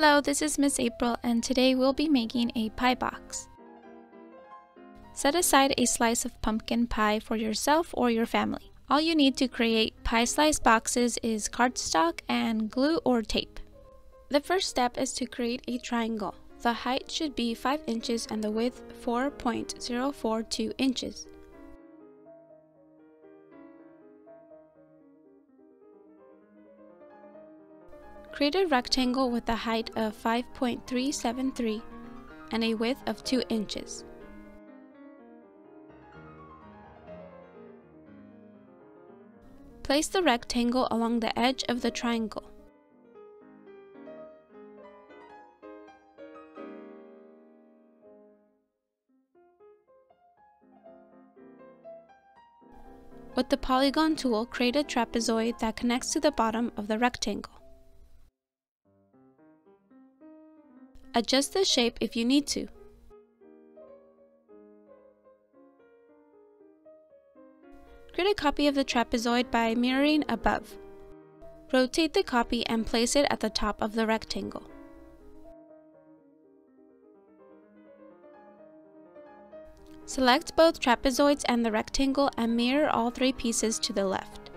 Hello, this is Miss April and today we'll be making a pie box. Set aside a slice of pumpkin pie for yourself or your family. All you need to create pie slice boxes is cardstock and glue or tape. The first step is to create a triangle. The height should be 5 inches and the width 4.042 inches. Create a rectangle with a height of 5.373 and a width of 2 inches. Place the rectangle along the edge of the triangle. With the polygon tool, create a trapezoid that connects to the bottom of the rectangle. Adjust the shape if you need to. Create a copy of the trapezoid by mirroring above. Rotate the copy and place it at the top of the rectangle. Select both trapezoids and the rectangle and mirror all three pieces to the left.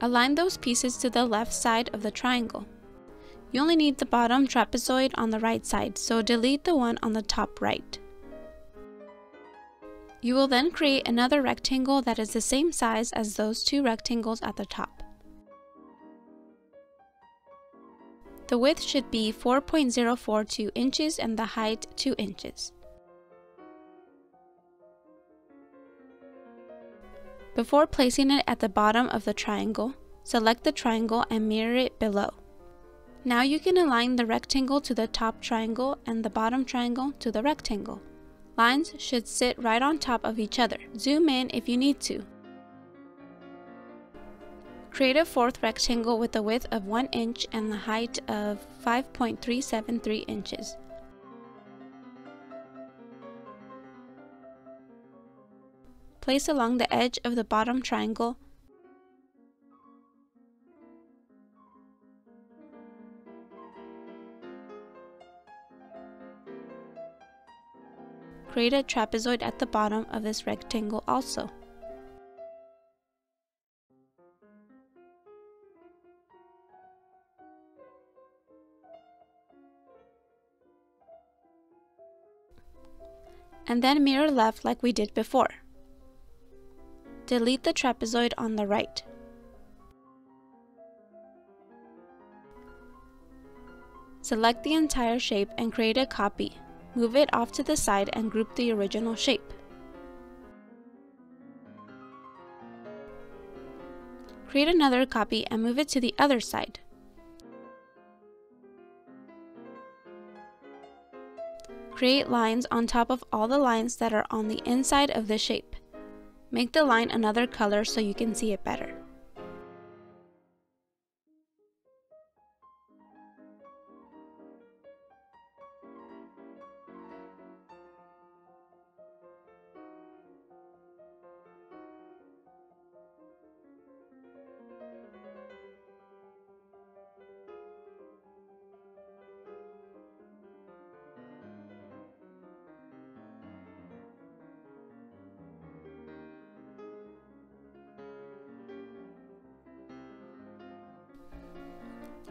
Align those pieces to the left side of the triangle. You only need the bottom trapezoid on the right side, so delete the one on the top right. You will then create another rectangle that is the same size as those two rectangles at the top. The width should be 4.042 inches and the height 2 inches. Before placing it at the bottom of the triangle, select the triangle and mirror it below. Now you can align the rectangle to the top triangle and the bottom triangle to the rectangle. Lines should sit right on top of each other. Zoom in if you need to. Create a fourth rectangle with a width of 1 inch and the height of 5.373 inches. Place along the edge of the bottom triangle Create a trapezoid at the bottom of this rectangle also. And then mirror left like we did before. Delete the trapezoid on the right. Select the entire shape and create a copy Move it off to the side and group the original shape. Create another copy and move it to the other side. Create lines on top of all the lines that are on the inside of the shape. Make the line another color so you can see it better.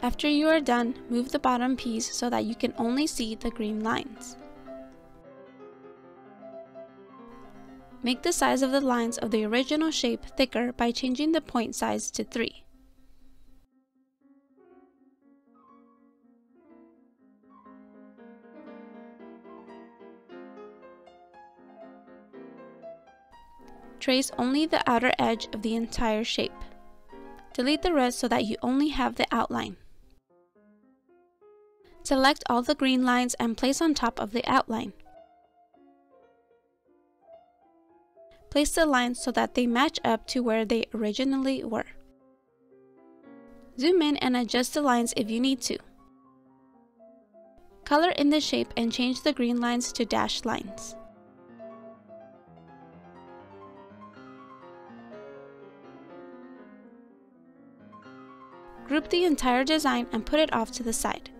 After you are done, move the bottom piece so that you can only see the green lines. Make the size of the lines of the original shape thicker by changing the point size to 3. Trace only the outer edge of the entire shape. Delete the rest so that you only have the outline. Select all the green lines and place on top of the outline. Place the lines so that they match up to where they originally were. Zoom in and adjust the lines if you need to. Color in the shape and change the green lines to dashed lines. Group the entire design and put it off to the side.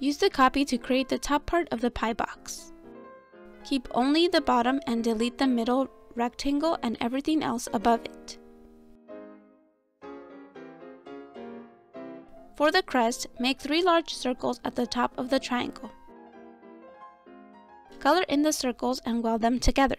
Use the copy to create the top part of the pie box. Keep only the bottom and delete the middle rectangle and everything else above it. For the crest, make three large circles at the top of the triangle. Color in the circles and weld them together.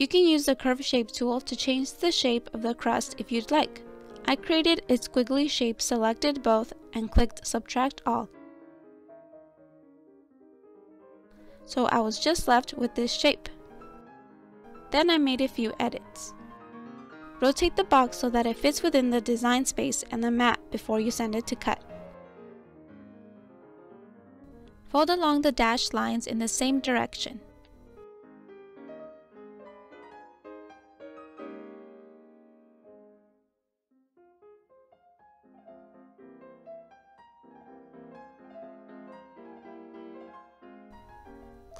You can use the curve shape tool to change the shape of the crust if you'd like. I created a squiggly shape, selected both, and clicked subtract all. So I was just left with this shape. Then I made a few edits. Rotate the box so that it fits within the design space and the mat before you send it to cut. Fold along the dashed lines in the same direction.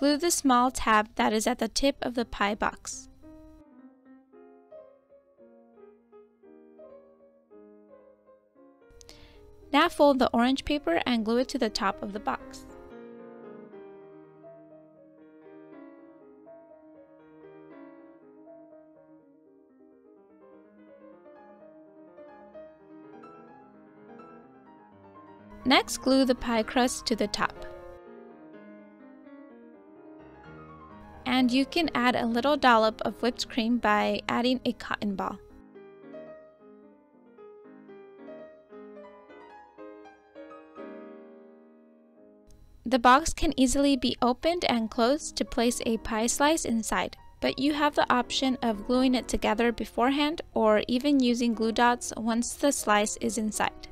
Glue the small tab that is at the tip of the pie box. Now fold the orange paper and glue it to the top of the box. Next, glue the pie crust to the top. And you can add a little dollop of whipped cream by adding a cotton ball. The box can easily be opened and closed to place a pie slice inside, but you have the option of gluing it together beforehand or even using glue dots once the slice is inside.